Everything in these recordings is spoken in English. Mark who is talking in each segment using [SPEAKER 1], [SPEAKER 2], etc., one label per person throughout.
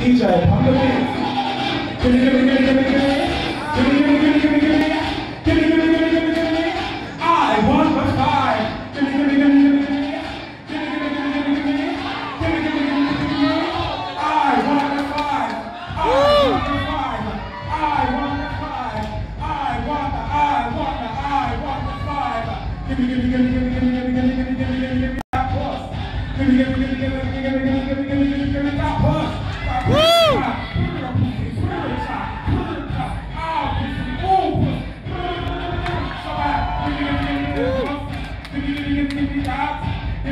[SPEAKER 1] The. Give me, I want the fire. I want the. I want the. I want the. I want the, I want the. Give me, give me, give me, give me, give me, give me, give me.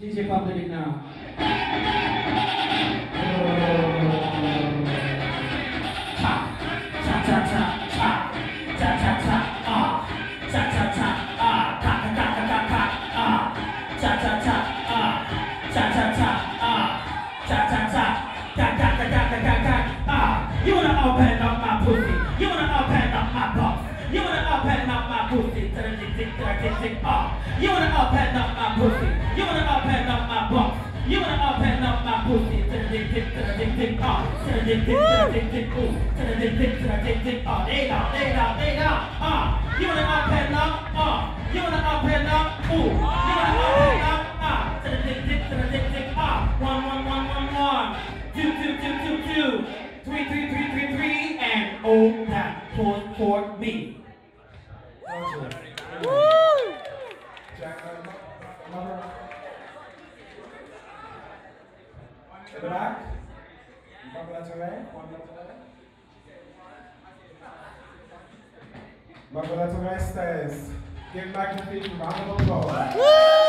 [SPEAKER 1] DJ pump it now. Cha cha cha cha cha cha cha ah cha cha cha ah ka ka ka ka ah cha cha cha ah cha cha cha ah cha cha cha ah you
[SPEAKER 2] wanna open up my pussy you wanna open the tick tick to the tick tick ah. You wanna open up my pussy? You wanna open up my box? You wanna open up my pussy? Tick tick to the tick tick ah. Tick tick to the tick tick ooh. Tick tick to the tick tick ah. Lay down, lay down, lay down ah. You wanna up ah. the
[SPEAKER 1] back. Margaret Ray, Margaret give back to people, round of applause.